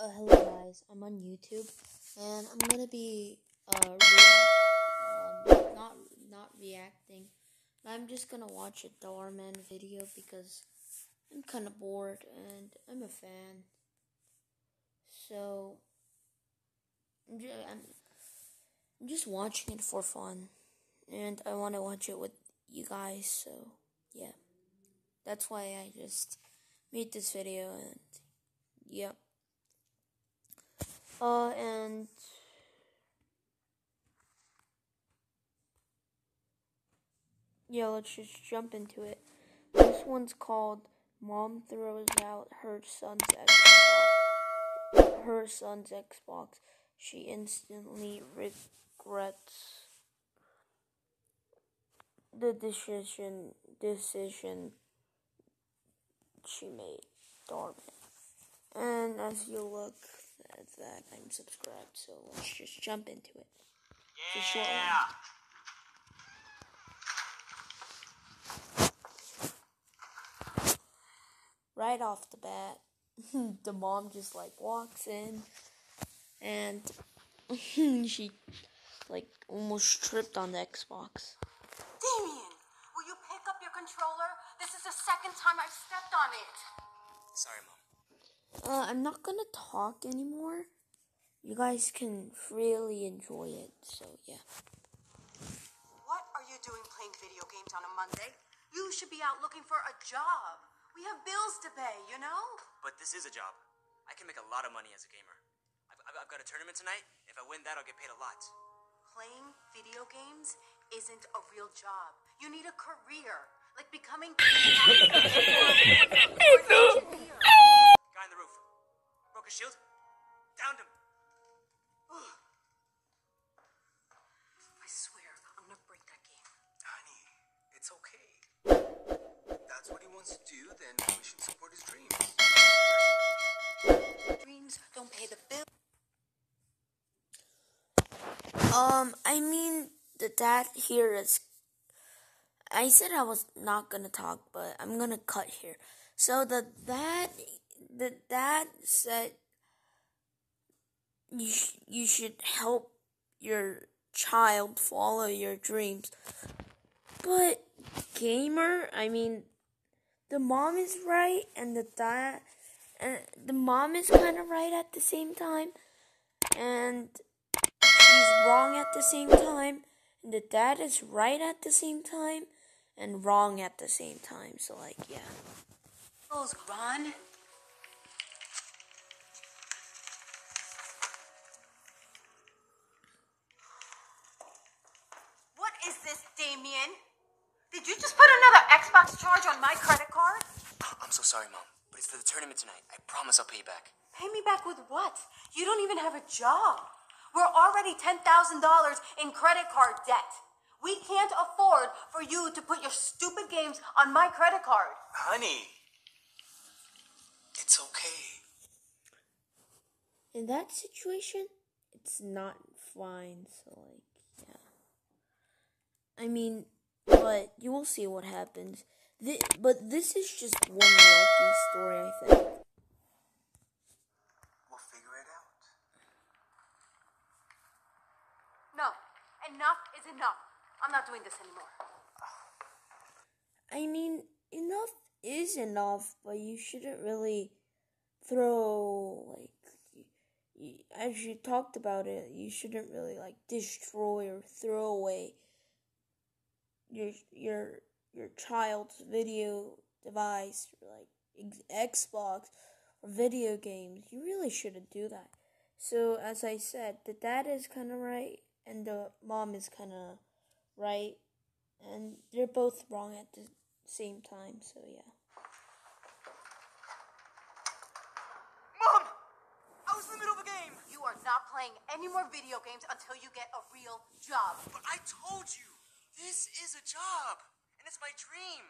Uh, hello guys, I'm on YouTube, and I'm gonna be uh react, um, not not reacting. I'm just gonna watch a Dhar Mann video because I'm kind of bored and I'm a fan. So I'm just, I'm just watching it for fun, and I want to watch it with you guys. So yeah, that's why I just made this video, and yep. Uh, and yeah, let's just jump into it. This one's called "Mom Throws Out Her Son's Xbox." Her son's Xbox. She instantly regrets the decision decision she made. Darn it. And as you look at that, I'm subscribed, so let's just jump into it. It's a short one. Right off the bat, the mom just like walks in and she like almost tripped on the Xbox. Damien, will you pick up your controller? This is the second time I've stepped on it. Sorry, Mom. Uh, I'm not gonna talk anymore. You guys can freely enjoy it, so yeah. What are you doing playing video games on a Monday? You should be out looking for a job. We have bills to pay, you know? But this is a job. I can make a lot of money as a gamer. I've, I've, I've got a tournament tonight. If I win that, I'll get paid a lot. Playing video games isn't a real job. You need a career, like becoming. Broke his shield. Downed him. I swear, I'm gonna break that game. Honey, it's okay. That's what he wants to do, then we should support his dreams. Dreams don't pay the bill. Um, I mean, the dad here is. I said I was not gonna talk, but I'm gonna cut here. So the dad, the dad said you sh- you should help your child follow your dreams. But gamer, I mean, the mom is right, and the dad, and the mom is kind of right at the same time, and she's wrong at the same time, and the dad is right at the same time, and wrong at the same time. So like, yeah. Ron. This, Did you just put another Xbox charge on my credit card? I'm so sorry, Mom. But it's for the tournament tonight. I promise I'll pay you back. Pay me back with what? You don't even have a job. We're already $10,000 in credit card debt. We can't afford for you to put your stupid games on my credit card. Honey, it's okay. In that situation, it's not fine. So like, yeah. I mean, but you will see what happens. Thi- but this is just one lucky story, I think. We'll figure it out. No, enough is enough. I'm not doing this anymore. I mean, enough is enough, but you shouldn't really throw like y y as you talked about it. You shouldn't really like destroy or throw away your your your child's video device, like Xbox or video games. You really shouldn't do that. So as I said, the dad is kind of right, and the mom is kind of right, and they're both wrong at the same time. So yeah. Mom! I was in the middle of a game! You are not playing any more video games until you get a real job. But I told you, this is a job. And it's my dream.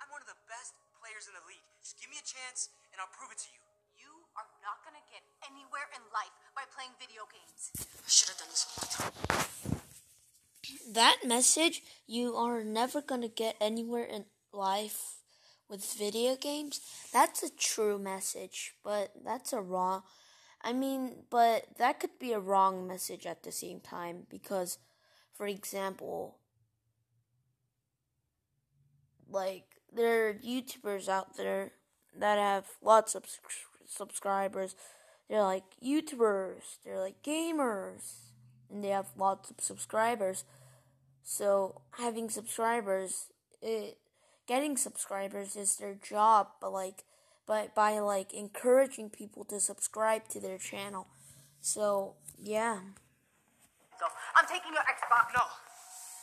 I'm one of the best players in the league. Just give me a chance, and I'll prove it to you. You are not gonna get anywhere in life by playing video games. I should have done this a long time. that message you are never going to get anywhere in life with video games that's a true message but that's a wrong I mean, but that could be a wrong message at the same time because, for example, like there are YouTubers out there that have lots of subscribers. They're like YouTubers, they're like gamers, and they have lots of subscribers. So having subscribers, it, getting subscribers is their job, but like, but by like encouraging people to subscribe to their channel. So yeah. So I'm taking your Xbox. No,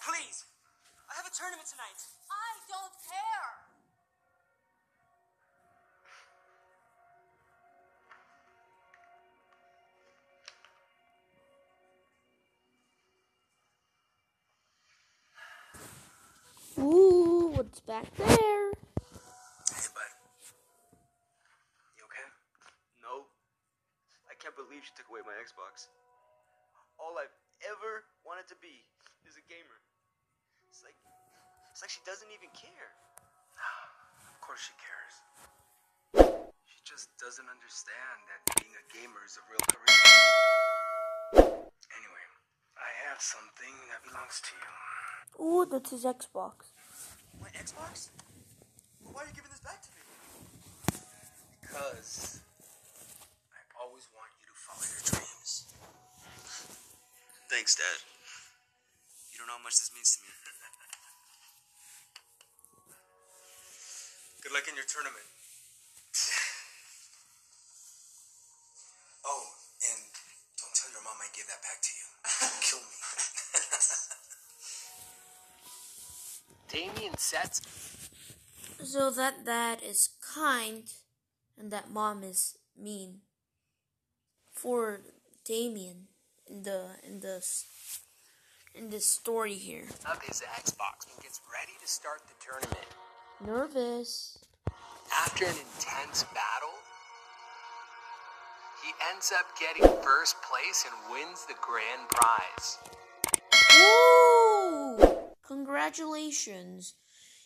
please. I have a tournament tonight. I don't care. Ooh, what's back there? Hey, bud. You okay? No. I can't believe she took away my Xbox. All I've ever wanted to be is a gamer. It's like it's like she doesn't even care. Of course she cares. She just doesn't understand that being a gamer is a real career. Anyway, I have something that belongs to you. Ooh, that's his Xbox. My Xbox? Why are you giving this back to me? Because I always want you to follow your dreams. Thanks, Dad. You don't know how much this means to me. Good luck in your tournament. Oh, and don't tell your mom I gave that back to you. Kill me. Damien sets So that dad is kind and that mom is mean for Damien in the in the in this story here. up his Xbox and gets ready to start the tournament. Nervous. After an intense battle, he ends up getting first place and wins the grand prize. Woo! Congratulations.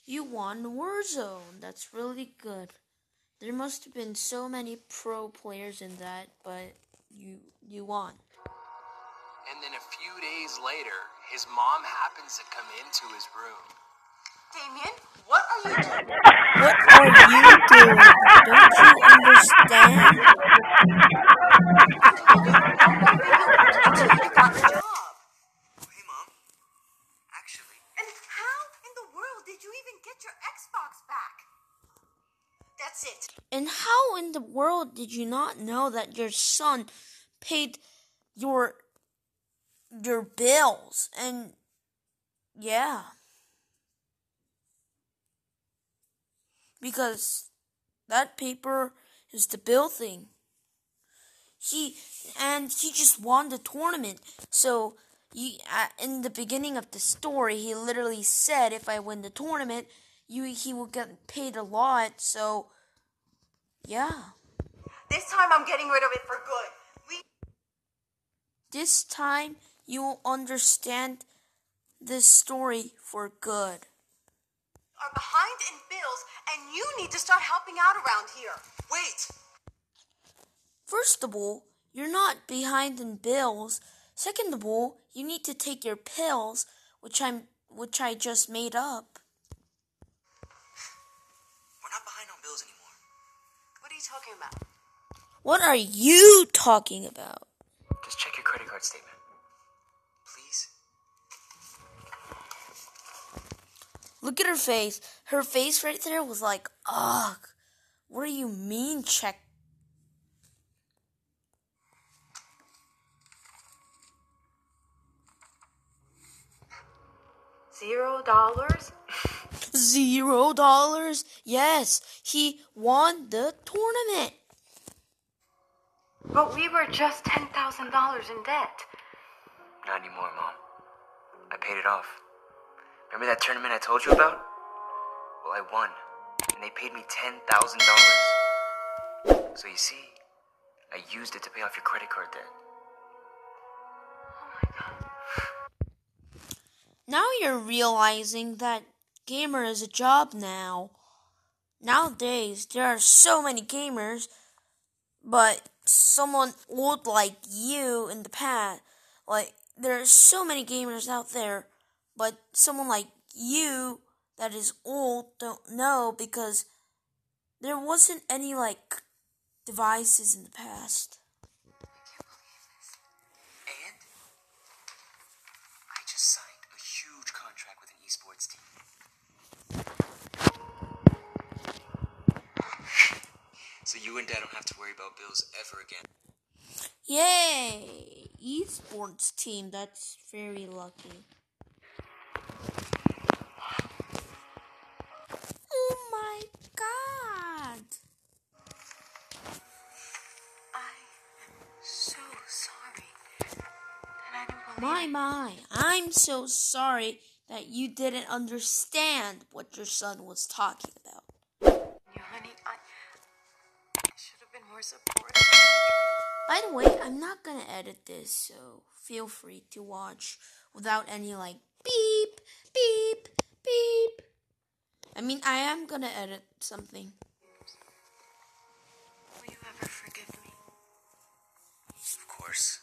You won Warzone. That's really good. There must have been so many pro players in that, but you you won. And then a few days later, his mom happens to come into his room. Damien, what are you doing? What are you doing? Don't you understand? Until you got the job. Hey, Mom. Actually, And how in the world did you even get your Xbox back? That's it. And how in the world did you not know that your son paid your your bills and yeah. Because that paper is the bill thing. He and he just won the tournament. So you, uh, in the beginning of the story, he literally said, "If I win the tournament, you he will get paid a lot." So yeah. This time I'm getting rid of it for good. We This time you'll understand this story for good. Are behind in bills and you need to start helping out around here. wait. First of all, you're not behind in bills. Second of all, you need to take your pills, which I'm which I just made up. We're not behind on bills anymore. What are you talking about? What are you talking about? Just check your credit card statement. Look at her face. Her face right there was like, ugh. What do you mean check? Zero dollars? Zero dollars? Yes, he won the tournament. But we were just $10,000 in debt. Not anymore, Mom. I paid it off. Remember that tournament I told you about? Well, I won, and they paid me $10,000. So you see, I used it to pay off your credit card debt. Oh my god. Now you're realizing that gamer is a job now. Nowadays, there are so many gamers, but someone old like you in the past. Like there are so many gamers out there, but someone like you that is old don't know because there wasn't any like devices in the past. And I just signed a huge contract with an esports team. so you and Dad don't have to worry about bills ever again. Yay! Esports team, that's very lucky. Oh my god! I'm so sorry that I didn't My, my, I'm so sorry that you didn't understand what your son was talking about. you, honey. I, I should have been more supportive. By the way, I'm not gonna edit this, so feel free to watch without any like beep, beep, beep. I mean, I am gonna edit something. Will you ever forgive me? Of course.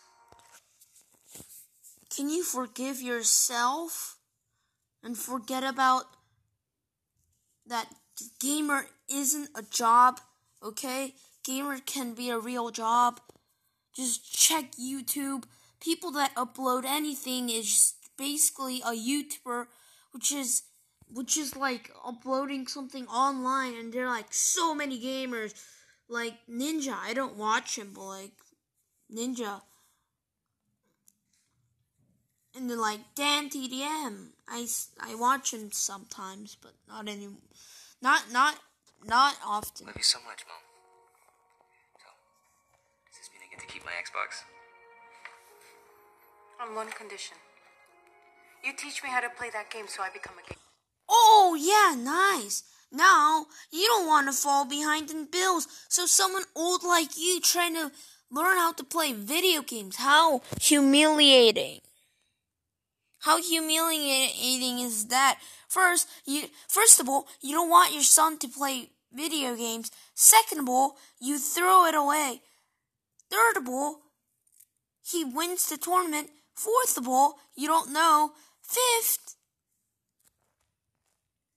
Can you forgive yourself and forget about that gamer isn't a job, okay? Gamer can be a real job. Just check YouTube. People that upload anything is basically a YouTuber, which is which is like uploading something online and there are like so many gamers like Ninja. I don't watch him, but like Ninja and then like Dan TDM. I I watch him sometimes, but not any, not not not often. Love you so much, Mom. So, does this mean I get to keep my Xbox? On one condition. You teach me how to play that game so I become a gamer. Oh yeah, nice. Now you don't want to fall behind in bills, so someone old like you trying to learn how to play video games. How humiliating! How humiliating is that? First, you first of all, you don't want your son to play video games. Second of all, you throw it away. Third of all, he wins the tournament. Fourth of all, you don't know. Fifth,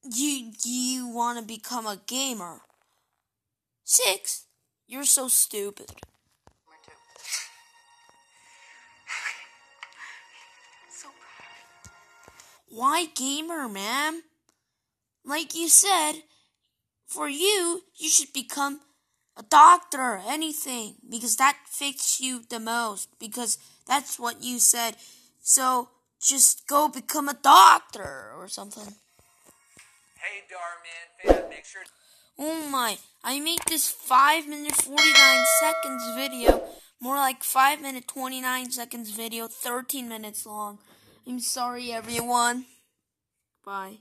you you want to become a gamer. Six, you're so stupid. so. Why gamer, ma'am? Like you said, for you, you should become a doctor or anything because that fits you the most because that's what you said. So just go become a doctor or something. Hey, Dhar Mann make sure. Oh my, I made this 5 minute 49 seconds video, more like 5 minute 29 seconds video, 13 minutes long. I'm sorry everyone. Bye.